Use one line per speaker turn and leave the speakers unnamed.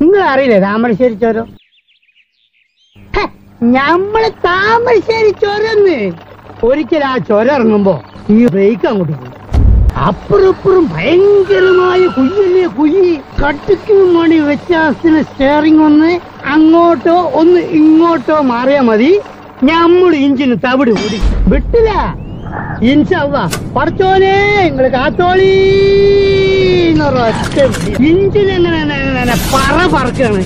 നിങ്ങൾ അറിയില്ലേ താമരശ്ശേരി ചോരം ഞമ്മൾ താമരശ്ശേരി ചോരന്ന് ഒരിക്കൽ ആ ചോര ഇറങ്ങുമ്പോ ഈ ബ്രേക്ക് അങ്ങോട്ട് പോയി. അപ്പുറപ്പുറം ഭയങ്കരമായ കുയ്യല്ലേ കുയ്യി കട്ടിക്കും മണി വ്യത്യാസത്തിന് സ്റ്റിയറിംഗ് ഒന്ന് അങ്ങോട്ടോ ഒന്ന് ഇങ്ങോട്ടോ മാറിയാ മതി. ഞമ്മൾ ഇഞ്ചിന് തവിട് കൂടി. വിട്ടില്ല. ഇൻഷല്ല പടച്ചോനെ നിങ്ങൾ കാത്തോളി. ഇഞ്ചിന് എങ്ങനെ? പറ പറക്കാണ്.